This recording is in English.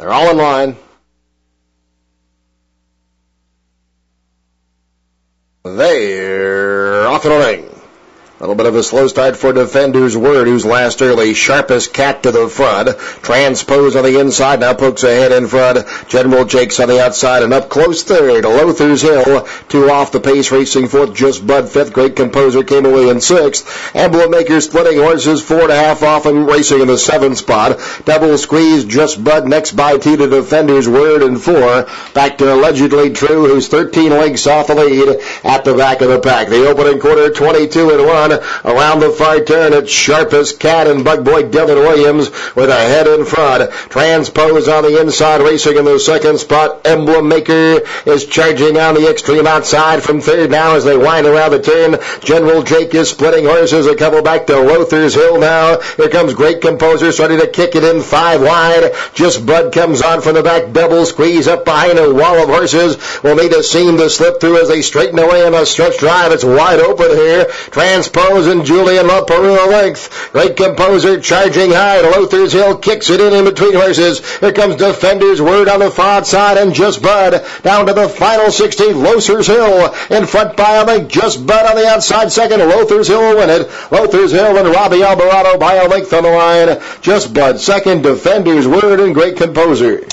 They're all in line. They're off and running. A little bit of a slow start for Defender's. Word, who's last early. Sharpest cat to the front. Transpose on the inside. Now pokes ahead in front. General Jakes on the outside and up close third. Lowthers Hill. Two off the pace racing fourth. Just Bud fifth. Great Composer came away in sixth. Emblem Maker splitting horses. Four and a half off and racing in the seventh spot. Double squeeze. Just Bud next by two to Defender's. Word and four. Back to allegedly true who's 13 lengths off the lead at the back of the pack. The opening quarter 22 and one around the far turn. It's sharpest cat and bug boy Dylan Williams with a head in front. Transpose on the inside, racing in the second spot. Emblem Maker is charging on the extreme outside from third now as they wind around the turn. General Jake is splitting horses. A couple back to Lowthers Hill now. Here comes Great Composer starting to kick it in five wide. Just Bud comes on from the back. Double squeeze up behind a wall of horses. Will need a seam to slip through as they straighten away in a stretch drive. It's wide open here. Transpose and Julien Leparoux length. Great composer charging high. Lowthers Hill kicks it in in between horses. Here comes Defender's Word on the far side and Just Bud down to the final 60. Lowthers Hill in front by a length. Just Bud on the outside second. Lowthers Hill will win it. Lowthers Hill and Robby Albarado by a length on the line. Just Bud second. Defender's Word and Great Composer.